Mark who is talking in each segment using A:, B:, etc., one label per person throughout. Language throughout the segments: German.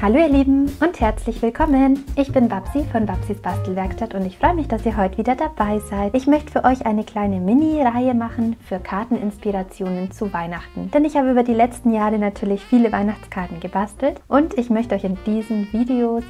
A: Hallo ihr Lieben und herzlich willkommen. Ich bin Babsi von Babsis Bastelwerkstatt und ich freue mich, dass ihr heute wieder dabei seid. Ich möchte für euch eine kleine Mini-Reihe machen für Karteninspirationen zu Weihnachten. Denn ich habe über die letzten Jahre natürlich viele Weihnachtskarten gebastelt und ich möchte euch in diesen Videos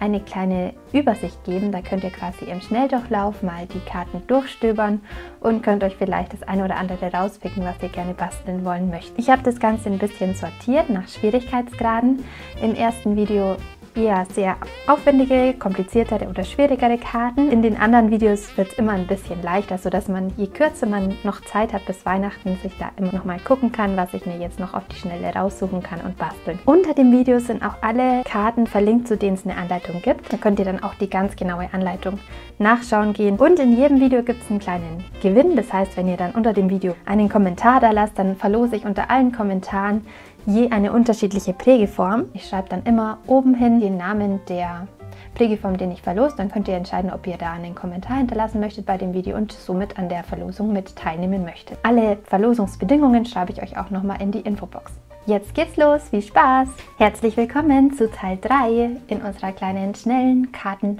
A: eine kleine Übersicht geben. Da könnt ihr quasi im Schnelldurchlauf mal die Karten durchstöbern und könnt euch vielleicht das eine oder andere rauspicken, was ihr gerne basteln wollen möchtet. Ich habe das Ganze ein bisschen sortiert nach Schwierigkeitsgraden. Im ersten Video eher sehr aufwendige, kompliziertere oder schwierigere Karten. In den anderen Videos wird es immer ein bisschen leichter, sodass man, je kürzer man noch Zeit hat bis Weihnachten, sich da immer noch mal gucken kann, was ich mir jetzt noch auf die Schnelle raussuchen kann und basteln. Unter dem Video sind auch alle Karten verlinkt, zu denen es eine Anleitung gibt. Da könnt ihr dann auch die ganz genaue Anleitung nachschauen gehen. Und in jedem Video gibt es einen kleinen Gewinn. Das heißt, wenn ihr dann unter dem Video einen Kommentar da lasst, dann verlose ich unter allen Kommentaren je eine unterschiedliche Prägeform. Ich schreibe dann immer oben hin den Namen der Prägeform, den ich verlose. Dann könnt ihr entscheiden, ob ihr da einen Kommentar hinterlassen möchtet bei dem Video und somit an der Verlosung mit teilnehmen möchtet. Alle Verlosungsbedingungen schreibe ich euch auch nochmal in die Infobox. Jetzt geht's los, viel Spaß! Herzlich willkommen zu Teil 3 in unserer kleinen, schnellen Karten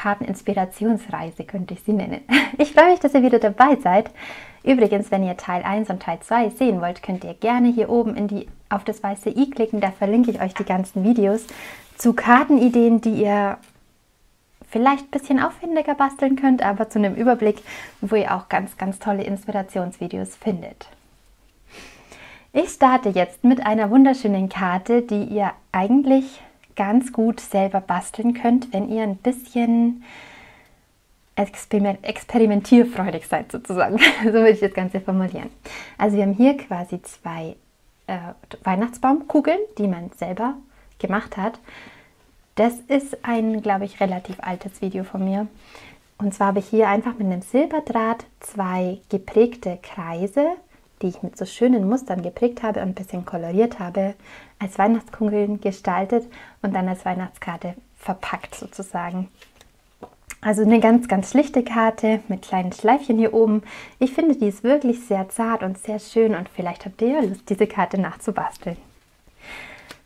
A: Karteninspirationsreise könnte ich sie nennen. Ich freue mich, dass ihr wieder dabei seid. Übrigens, wenn ihr Teil 1 und Teil 2 sehen wollt, könnt ihr gerne hier oben in die, auf das weiße i klicken. Da verlinke ich euch die ganzen Videos zu Kartenideen, die ihr vielleicht ein bisschen aufwendiger basteln könnt, aber zu einem Überblick, wo ihr auch ganz, ganz tolle Inspirationsvideos findet. Ich starte jetzt mit einer wunderschönen Karte, die ihr eigentlich ganz gut selber basteln könnt, wenn ihr ein bisschen Experiment experimentierfreudig seid sozusagen. so würde ich das Ganze formulieren. Also wir haben hier quasi zwei äh, Weihnachtsbaumkugeln, die man selber gemacht hat. Das ist ein, glaube ich, relativ altes Video von mir. Und zwar habe ich hier einfach mit einem Silberdraht zwei geprägte Kreise, die ich mit so schönen Mustern geprägt habe und ein bisschen koloriert habe, als Weihnachtskugeln gestaltet und dann als Weihnachtskarte verpackt sozusagen. Also eine ganz, ganz schlichte Karte mit kleinen Schleifchen hier oben. Ich finde, die ist wirklich sehr zart und sehr schön und vielleicht habt ihr ja Lust, diese Karte nachzubasteln.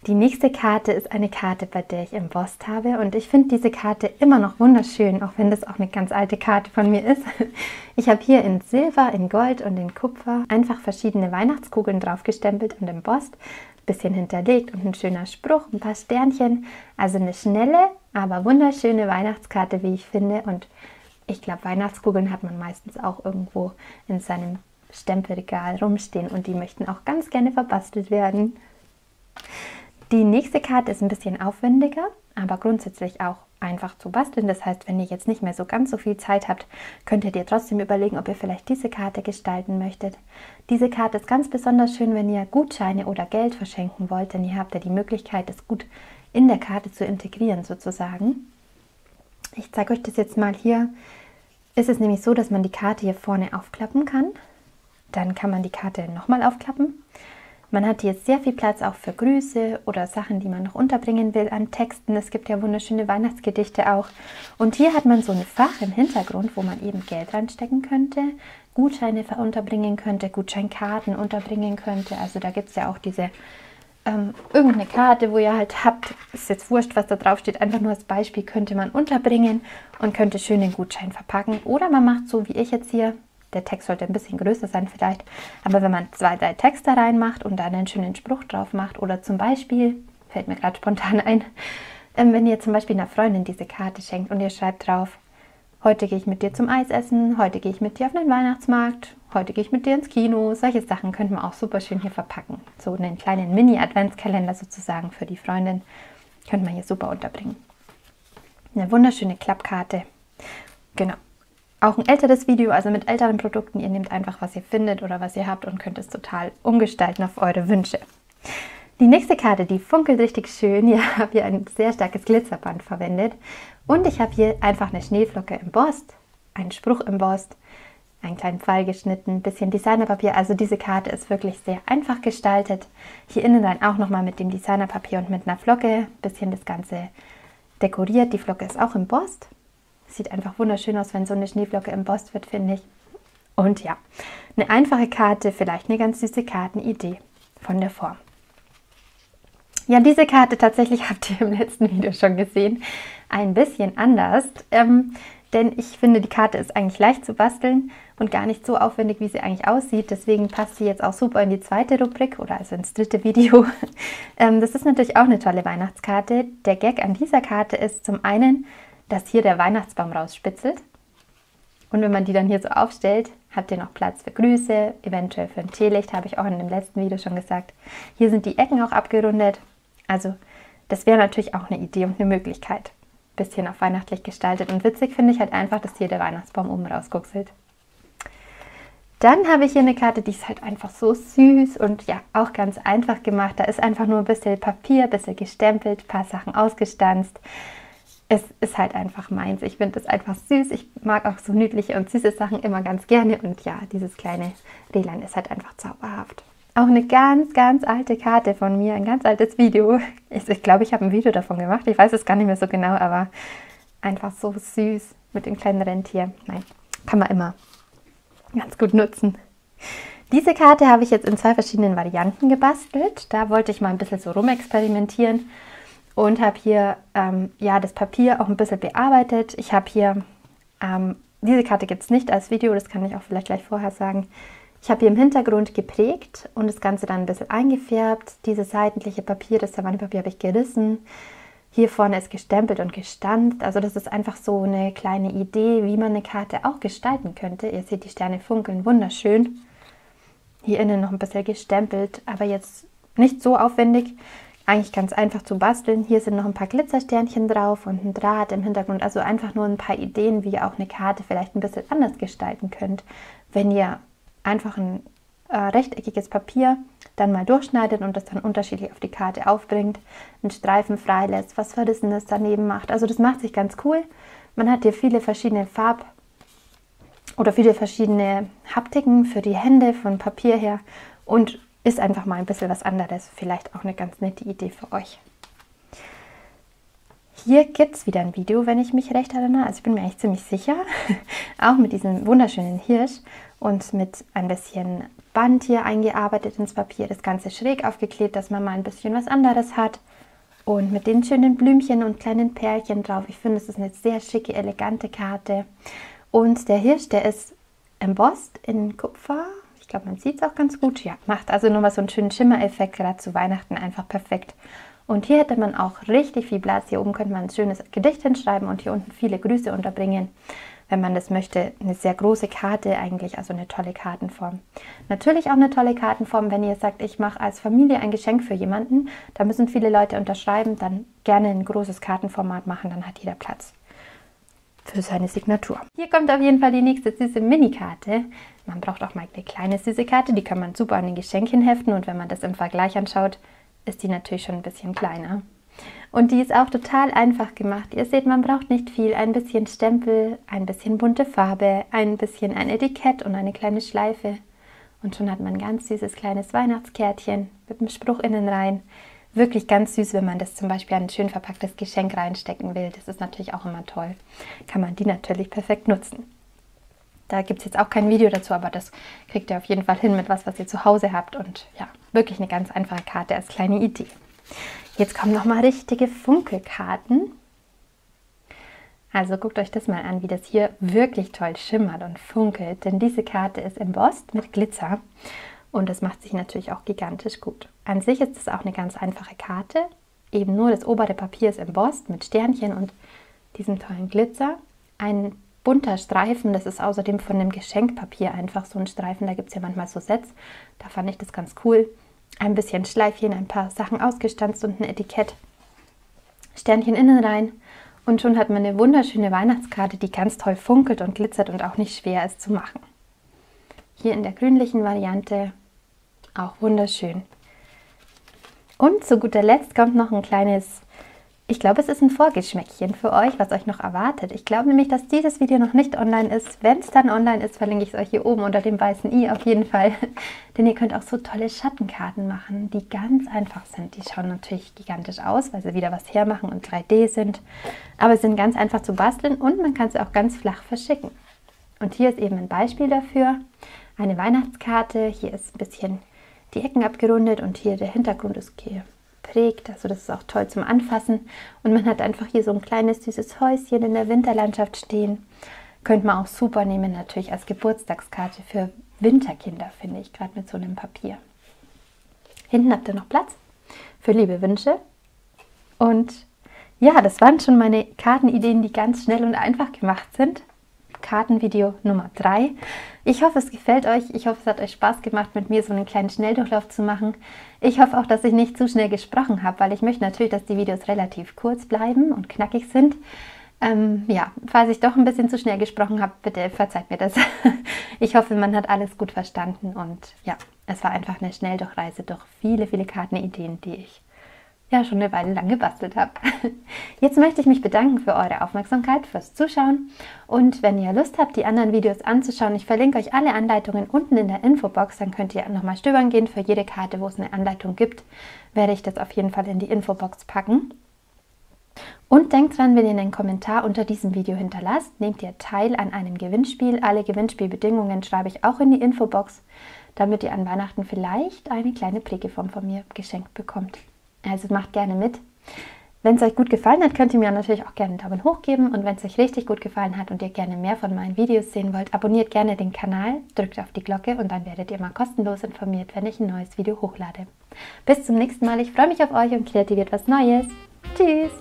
A: Die nächste Karte ist eine Karte, bei der ich embossed habe und ich finde diese Karte immer noch wunderschön, auch wenn das auch eine ganz alte Karte von mir ist. Ich habe hier in Silber, in Gold und in Kupfer einfach verschiedene Weihnachtskugeln draufgestempelt und embossed bisschen hinterlegt und ein schöner Spruch, ein paar Sternchen. Also eine schnelle, aber wunderschöne Weihnachtskarte, wie ich finde. Und ich glaube, Weihnachtskugeln hat man meistens auch irgendwo in seinem Stempelregal rumstehen und die möchten auch ganz gerne verbastelt werden. Die nächste Karte ist ein bisschen aufwendiger, aber grundsätzlich auch einfach zu basteln. Das heißt, wenn ihr jetzt nicht mehr so ganz so viel Zeit habt, könnt ihr trotzdem überlegen, ob ihr vielleicht diese Karte gestalten möchtet. Diese Karte ist ganz besonders schön, wenn ihr Gutscheine oder Geld verschenken wollt, denn ihr habt ja die Möglichkeit, es gut in der Karte zu integrieren sozusagen. Ich zeige euch das jetzt mal hier. Ist es nämlich so, dass man die Karte hier vorne aufklappen kann. Dann kann man die Karte nochmal aufklappen man hat hier sehr viel Platz auch für Grüße oder Sachen, die man noch unterbringen will an Texten. Es gibt ja wunderschöne Weihnachtsgedichte auch. Und hier hat man so ein Fach im Hintergrund, wo man eben Geld reinstecken könnte, Gutscheine unterbringen könnte, Gutscheinkarten unterbringen könnte. Also da gibt es ja auch diese ähm, irgendeine Karte, wo ihr halt habt, ist jetzt wurscht, was da drauf steht, einfach nur als Beispiel könnte man unterbringen und könnte schön den Gutschein verpacken. Oder man macht so wie ich jetzt hier, der Text sollte ein bisschen größer sein vielleicht. Aber wenn man zwei, drei Texte reinmacht und dann einen schönen Spruch drauf macht oder zum Beispiel, fällt mir gerade spontan ein, ähm, wenn ihr zum Beispiel einer Freundin diese Karte schenkt und ihr schreibt drauf, heute gehe ich mit dir zum Eisessen, heute gehe ich mit dir auf den Weihnachtsmarkt, heute gehe ich mit dir ins Kino. Solche Sachen könnte man auch super schön hier verpacken. So einen kleinen Mini-Adventskalender sozusagen für die Freundin könnte man hier super unterbringen. Eine wunderschöne Klappkarte. Genau auch ein älteres Video, also mit älteren Produkten. Ihr nehmt einfach, was ihr findet oder was ihr habt und könnt es total umgestalten auf eure Wünsche. Die nächste Karte, die funkelt richtig schön. Hier habe ich ein sehr starkes Glitzerband verwendet. Und ich habe hier einfach eine Schneeflocke embossed, einen Spruch embossed, einen kleinen Pfeil geschnitten, ein bisschen Designerpapier. Also diese Karte ist wirklich sehr einfach gestaltet. Hier innen dann auch nochmal mit dem Designerpapier und mit einer Flocke ein bisschen das Ganze dekoriert. Die Flocke ist auch embossed. Sieht einfach wunderschön aus, wenn so eine Schneeflocke embossed wird, finde ich. Und ja, eine einfache Karte, vielleicht eine ganz süße Kartenidee von der Form. Ja, diese Karte tatsächlich habt ihr im letzten Video schon gesehen. Ein bisschen anders. Ähm, denn ich finde, die Karte ist eigentlich leicht zu basteln und gar nicht so aufwendig, wie sie eigentlich aussieht. Deswegen passt sie jetzt auch super in die zweite Rubrik oder also ins dritte Video. Ähm, das ist natürlich auch eine tolle Weihnachtskarte. Der Gag an dieser Karte ist zum einen, dass hier der Weihnachtsbaum rausspitzelt. Und wenn man die dann hier so aufstellt, habt ihr noch Platz für Grüße, eventuell für ein Teelicht, habe ich auch in dem letzten Video schon gesagt. Hier sind die Ecken auch abgerundet. Also das wäre natürlich auch eine Idee und eine Möglichkeit bisschen auf weihnachtlich gestaltet. Und witzig finde ich halt einfach, dass hier der Weihnachtsbaum oben rausguckselt. Dann habe ich hier eine Karte, die ist halt einfach so süß und ja, auch ganz einfach gemacht. Da ist einfach nur ein bisschen Papier, ein bisschen gestempelt, ein paar Sachen ausgestanzt. Es ist halt einfach meins. Ich finde es einfach süß. Ich mag auch so niedliche und süße Sachen immer ganz gerne. Und ja, dieses kleine Rehlein ist halt einfach zauberhaft. Auch eine ganz, ganz alte Karte von mir, ein ganz altes Video. Ich, ich glaube, ich habe ein Video davon gemacht. Ich weiß es gar nicht mehr so genau, aber einfach so süß mit dem kleinen Rentier. Nein, kann man immer ganz gut nutzen. Diese Karte habe ich jetzt in zwei verschiedenen Varianten gebastelt. Da wollte ich mal ein bisschen so rumexperimentieren und habe hier ähm, ja, das Papier auch ein bisschen bearbeitet. Ich habe hier, ähm, diese Karte gibt es nicht als Video, das kann ich auch vielleicht gleich vorher sagen. Ich habe hier im Hintergrund geprägt und das Ganze dann ein bisschen eingefärbt. Dieses seitliche Papier, das Savannpapier habe ich gerissen. Hier vorne ist gestempelt und gestanzt. Also das ist einfach so eine kleine Idee, wie man eine Karte auch gestalten könnte. Ihr seht, die Sterne funkeln wunderschön. Hier innen noch ein bisschen gestempelt, aber jetzt nicht so aufwendig. Eigentlich ganz einfach zu basteln. Hier sind noch ein paar Glitzersternchen drauf und ein Draht im Hintergrund. Also einfach nur ein paar Ideen, wie ihr auch eine Karte vielleicht ein bisschen anders gestalten könnt, wenn ihr einfach ein äh, rechteckiges Papier dann mal durchschneidet und das dann unterschiedlich auf die Karte aufbringt, einen Streifen freilässt, was Verrissenes daneben macht. Also das macht sich ganz cool. Man hat hier viele verschiedene Farb- oder viele verschiedene Haptiken für die Hände von Papier her und ist einfach mal ein bisschen was anderes. Vielleicht auch eine ganz nette Idee für euch. Hier gibt es wieder ein Video, wenn ich mich recht erinnere. Also ich bin mir echt ziemlich sicher. auch mit diesem wunderschönen Hirsch und mit ein bisschen Band hier eingearbeitet ins Papier. Das Ganze schräg aufgeklebt, dass man mal ein bisschen was anderes hat. Und mit den schönen Blümchen und kleinen Perlchen drauf. Ich finde, es ist eine sehr schicke, elegante Karte. Und der Hirsch, der ist embossed in Kupfer. Ich glaube, man sieht es auch ganz gut. Ja, macht also nochmal so einen schönen Schimmereffekt, gerade zu Weihnachten einfach perfekt. Und hier hätte man auch richtig viel Platz. Hier oben könnte man ein schönes Gedicht hinschreiben und hier unten viele Grüße unterbringen. Wenn man das möchte, eine sehr große Karte eigentlich, also eine tolle Kartenform. Natürlich auch eine tolle Kartenform, wenn ihr sagt, ich mache als Familie ein Geschenk für jemanden, da müssen viele Leute unterschreiben, dann gerne ein großes Kartenformat machen, dann hat jeder Platz für seine Signatur. Hier kommt auf jeden Fall die nächste süße Minikarte. Man braucht auch mal eine kleine süße Karte, die kann man super an den Geschenkchen heften und wenn man das im Vergleich anschaut, ist die natürlich schon ein bisschen kleiner. Und die ist auch total einfach gemacht. Ihr seht, man braucht nicht viel. Ein bisschen Stempel, ein bisschen bunte Farbe, ein bisschen ein Etikett und eine kleine Schleife. Und schon hat man ein ganz süßes kleines Weihnachtskärtchen mit einem Spruch innen rein. Wirklich ganz süß, wenn man das zum Beispiel ein schön verpacktes Geschenk reinstecken will. Das ist natürlich auch immer toll. Kann man die natürlich perfekt nutzen. Da gibt es jetzt auch kein Video dazu, aber das kriegt ihr auf jeden Fall hin mit was, was ihr zu Hause habt. Und ja, wirklich eine ganz einfache Karte als kleine Idee. Jetzt kommen noch mal richtige Funkelkarten. Also guckt euch das mal an, wie das hier wirklich toll schimmert und funkelt. Denn diese Karte ist embossed mit Glitzer und das macht sich natürlich auch gigantisch gut. An sich ist es auch eine ganz einfache Karte. Eben nur das obere Papier ist embossed mit Sternchen und diesem tollen Glitzer. Ein bunter Streifen, das ist außerdem von dem Geschenkpapier einfach so ein Streifen. Da gibt es ja manchmal so Sets. Da fand ich das ganz cool ein bisschen Schleifchen, ein paar Sachen ausgestanzt und ein Etikett. Sternchen innen rein und schon hat man eine wunderschöne Weihnachtskarte, die ganz toll funkelt und glitzert und auch nicht schwer ist zu machen. Hier in der grünlichen Variante auch wunderschön. Und zu guter Letzt kommt noch ein kleines ich glaube, es ist ein Vorgeschmäckchen für euch, was euch noch erwartet. Ich glaube nämlich, dass dieses Video noch nicht online ist. Wenn es dann online ist, verlinke ich es euch hier oben unter dem weißen i auf jeden Fall. Denn ihr könnt auch so tolle Schattenkarten machen, die ganz einfach sind. Die schauen natürlich gigantisch aus, weil sie wieder was hermachen und 3D sind. Aber sind ganz einfach zu basteln und man kann sie auch ganz flach verschicken. Und hier ist eben ein Beispiel dafür. Eine Weihnachtskarte. Hier ist ein bisschen die Ecken abgerundet und hier der Hintergrund ist geprägt. Also das ist auch toll zum Anfassen. Und man hat einfach hier so ein kleines süßes Häuschen in der Winterlandschaft stehen. Könnte man auch super nehmen, natürlich als Geburtstagskarte für Winterkinder, finde ich, gerade mit so einem Papier. Hinten habt ihr noch Platz für liebe Wünsche. Und ja, das waren schon meine Kartenideen, die ganz schnell und einfach gemacht sind. Kartenvideo Nummer 3. Ich hoffe, es gefällt euch. Ich hoffe, es hat euch Spaß gemacht, mit mir so einen kleinen Schnelldurchlauf zu machen. Ich hoffe auch, dass ich nicht zu schnell gesprochen habe, weil ich möchte natürlich, dass die Videos relativ kurz bleiben und knackig sind. Ähm, ja, falls ich doch ein bisschen zu schnell gesprochen habe, bitte verzeiht mir das. ich hoffe, man hat alles gut verstanden und ja, es war einfach eine Schnelldurchreise durch viele, viele Kartenideen, die ich ja schon eine Weile lang gebastelt habe. Jetzt möchte ich mich bedanken für eure Aufmerksamkeit, fürs Zuschauen und wenn ihr Lust habt, die anderen Videos anzuschauen, ich verlinke euch alle Anleitungen unten in der Infobox, dann könnt ihr nochmal stöbern gehen. Für jede Karte, wo es eine Anleitung gibt, werde ich das auf jeden Fall in die Infobox packen. Und denkt dran, wenn ihr einen Kommentar unter diesem Video hinterlasst, nehmt ihr teil an einem Gewinnspiel. Alle Gewinnspielbedingungen schreibe ich auch in die Infobox, damit ihr an Weihnachten vielleicht eine kleine Prägeform von mir geschenkt bekommt. Also macht gerne mit. Wenn es euch gut gefallen hat, könnt ihr mir natürlich auch gerne einen Daumen hoch geben. Und wenn es euch richtig gut gefallen hat und ihr gerne mehr von meinen Videos sehen wollt, abonniert gerne den Kanal, drückt auf die Glocke und dann werdet ihr mal kostenlos informiert, wenn ich ein neues Video hochlade. Bis zum nächsten Mal. Ich freue mich auf euch und kreativiert was Neues. Tschüss!